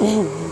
Mm-hmm.